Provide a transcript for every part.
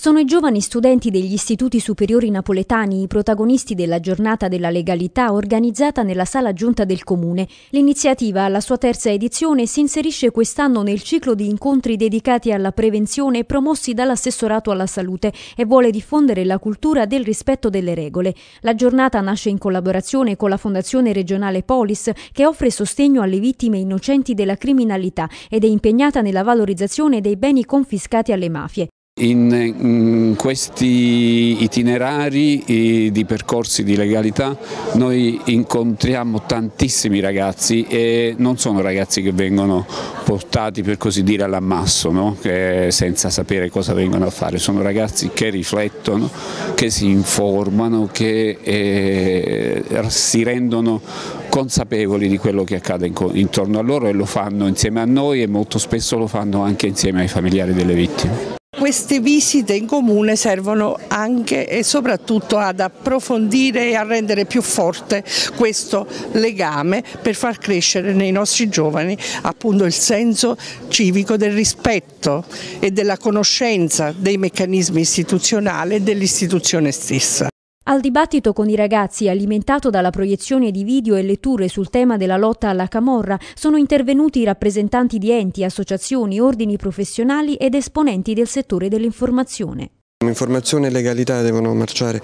Sono i giovani studenti degli istituti superiori napoletani i protagonisti della giornata della legalità organizzata nella sala giunta del comune. L'iniziativa, alla sua terza edizione, si inserisce quest'anno nel ciclo di incontri dedicati alla prevenzione promossi dall'assessorato alla salute e vuole diffondere la cultura del rispetto delle regole. La giornata nasce in collaborazione con la Fondazione regionale Polis che offre sostegno alle vittime innocenti della criminalità ed è impegnata nella valorizzazione dei beni confiscati alle mafie. In, in, questi itinerari di percorsi di legalità noi incontriamo tantissimi ragazzi e non sono ragazzi che vengono portati per così dire all'ammasso no? senza sapere cosa vengono a fare, sono ragazzi che riflettono, che si informano, che eh, si rendono consapevoli di quello che accade intorno a loro e lo fanno insieme a noi e molto spesso lo fanno anche insieme ai familiari delle vittime. Queste visite in comune servono anche e soprattutto ad approfondire e a rendere più forte questo legame per far crescere nei nostri giovani appunto il senso civico del rispetto e della conoscenza dei meccanismi istituzionali e dell'istituzione stessa. Al dibattito con i ragazzi, alimentato dalla proiezione di video e letture sul tema della lotta alla camorra, sono intervenuti rappresentanti di enti, associazioni, ordini professionali ed esponenti del settore dell'informazione. Informazione e legalità devono marciare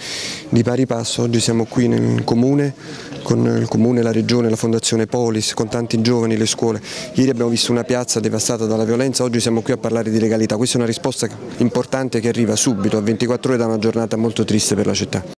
di pari passo, oggi siamo qui nel comune, con il comune, la regione, la fondazione Polis, con tanti giovani, le scuole. Ieri abbiamo visto una piazza devastata dalla violenza, oggi siamo qui a parlare di legalità. Questa è una risposta importante che arriva subito, a 24 ore da una giornata molto triste per la città.